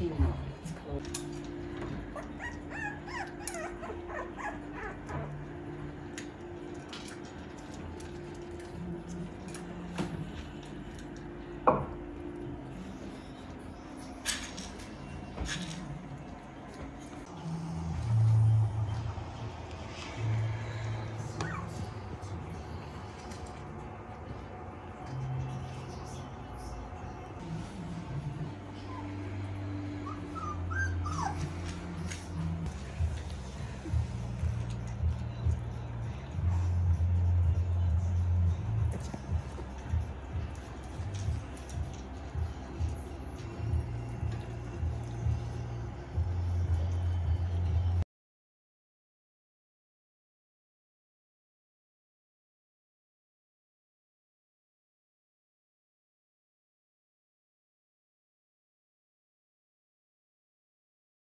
you. It's cool.